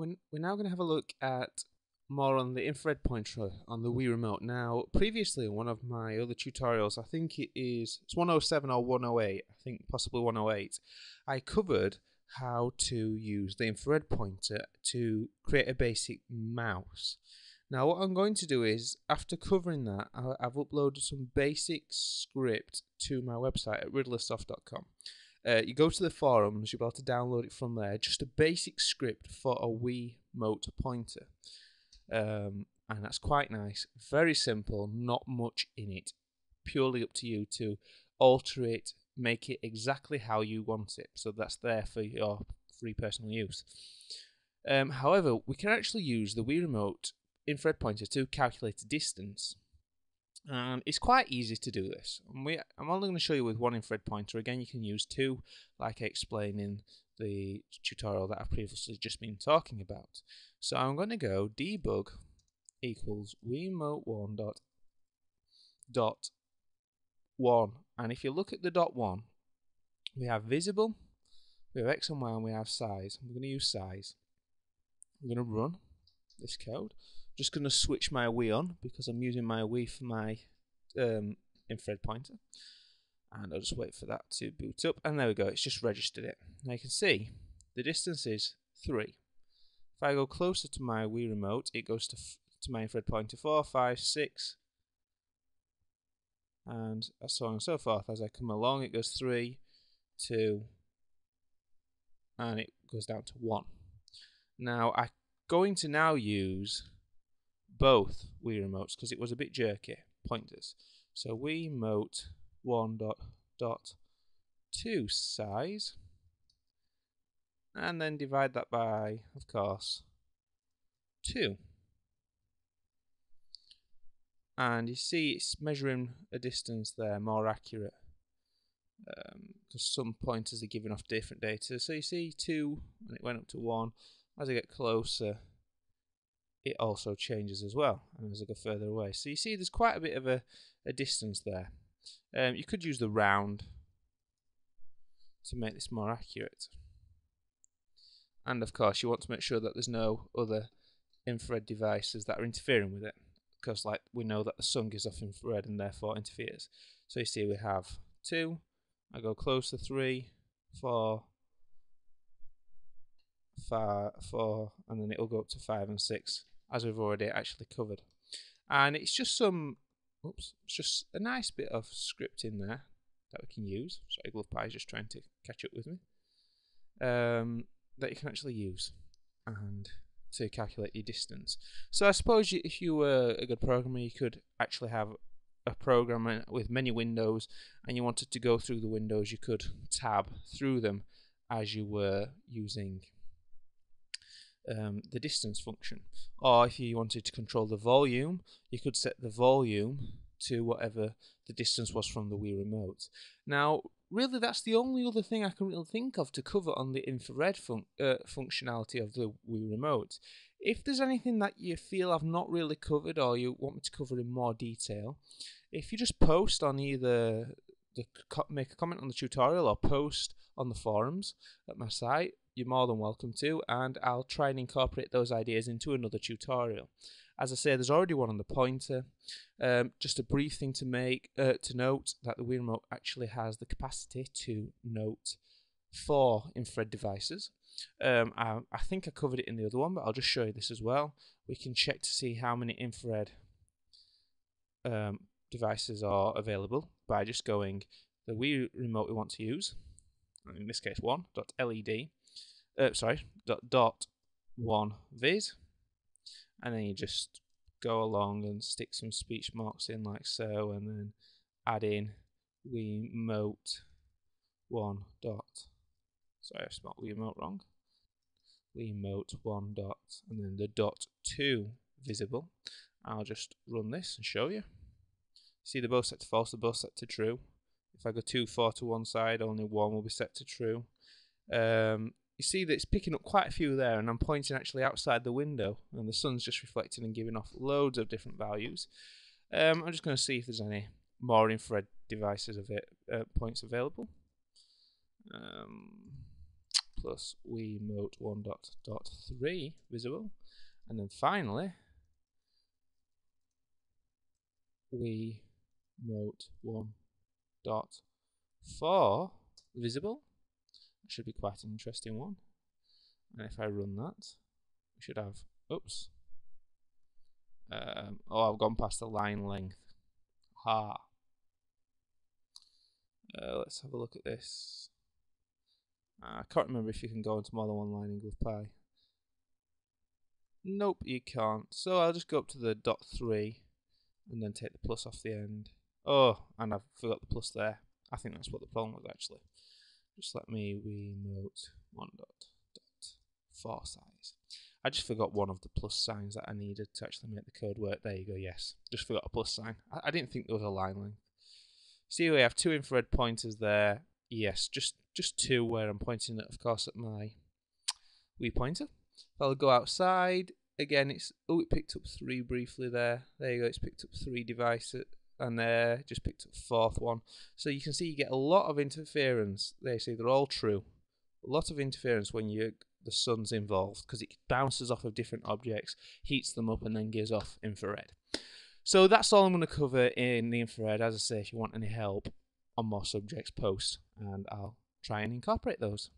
We're, we're now going to have a look at more on the infrared pointer on the mm. Wii Remote. Now, previously in one of my other tutorials, I think it is it's 107 or 108, I think possibly 108, I covered how to use the infrared pointer to create a basic mouse. Now what I'm going to do is, after covering that, I've uploaded some basic script to my website at riddlersoft.com. Uh, you go to the forums, you'll be able to download it from there. Just a basic script for a Wii Mote pointer. Um, and that's quite nice. Very simple, not much in it. Purely up to you to alter it, make it exactly how you want it. So that's there for your free personal use. Um, however, we can actually use the Wii Remote infrared pointer to calculate a distance. And it's quite easy to do this. We, I'm only going to show you with one infrared pointer. Again, you can use two, like I explained in the tutorial that I've previously just been talking about. So I'm going to go debug equals wiimote1 dot dot 1 and if you look at the dot 1 we have visible we have x and y and we have size we're going to use size I'm going to run this code just going to switch my Wii on because I'm using my Wii for my um, infrared pointer. And I'll just wait for that to boot up. And there we go, it's just registered it. Now you can see the distance is 3. If I go closer to my Wii remote, it goes to, to my infrared pointer 4, 5, 6, and so on and so forth. As I come along, it goes 3, 2, and it goes down to 1. Now, I'm going to now use both Wii remotes because it was a bit jerky pointers. So Wii Mote 1 dot dot 2 size and then divide that by, of course, 2. And you see it's measuring a distance there more accurate because um, some pointers are giving off different data. So you see 2 and it went up to 1. As I get closer, it also changes as well and as I go further away. So you see there's quite a bit of a, a distance there. Um, you could use the round to make this more accurate. And of course you want to make sure that there's no other infrared devices that are interfering with it because like we know that the sun gives off infrared and therefore interferes. So you see we have two, I go close to three, four, five, four, and then it'll go up to five and six as we've already actually covered. And it's just some, oops, it's just a nice bit of script in there that we can use. Sorry, Glove Pie is just trying to catch up with me. Um, that you can actually use and to calculate your distance. So I suppose you, if you were a good programmer, you could actually have a program with many windows and you wanted to go through the windows, you could tab through them as you were using um, the distance function. Or if you wanted to control the volume, you could set the volume to whatever the distance was from the Wii remote. Now, really, that's the only other thing I can really think of to cover on the infrared fun uh, functionality of the Wii remote. If there's anything that you feel I've not really covered or you want me to cover in more detail, if you just post on either the make a comment on the tutorial or post on the forums at my site you're more than welcome to, and I'll try and incorporate those ideas into another tutorial. As I say, there's already one on the pointer. Um, just a brief thing to make uh, to note that the Wii Remote actually has the capacity to note four infrared devices. Um, I, I, think I covered it in the other one, but I'll just show you this as well. We can check to see how many infrared um, devices are available by just going the Wii Remote we want to use, in this case one, dot LED, uh, sorry, dot, dot one viz, and then you just go along and stick some speech marks in like so, and then add in we mote one dot. Sorry, I've spelled we wrong. We mote one dot, and then the dot two visible. I'll just run this and show you. See, they're both set to false, they're both set to true. If I go too far to one side, only one will be set to true. Um, you see that it's picking up quite a few there and I'm pointing actually outside the window and the sun's just reflecting and giving off loads of different values. Um, I'm just going to see if there's any more infrared devices of it, uh, points available. Um, plus Wiimote 1 dot dot 3 visible. And then finally, Wiimote 1 dot 4 visible. Should be quite an interesting one. And if I run that, we should have, oops. Um, oh, I've gone past the line length. Ha. Uh, let's have a look at this. Uh, I can't remember if you can go into more than one line in GlovePie. Nope, you can't. So I'll just go up to the dot three and then take the plus off the end. Oh, and I've forgot the plus there. I think that's what the problem was actually. Just let me Wiimote one dot dot four size. I just forgot one of the plus signs that I needed to actually make the code work. There you go, yes. Just forgot a plus sign. I, I didn't think there was a line length. See, we have two infrared pointers there. Yes, just just two where I'm pointing it, of course, at my Wii pointer. I'll go outside, again, it's oh, it picked up three briefly there. There you go, it's picked up three devices, and there just picked up fourth one. So you can see you get a lot of interference. They say they're all true. A lot of interference when you the sun's involved because it bounces off of different objects, heats them up, and then gives off infrared. So that's all I'm going to cover in the infrared. As I say, if you want any help on more subjects, post, and I'll try and incorporate those.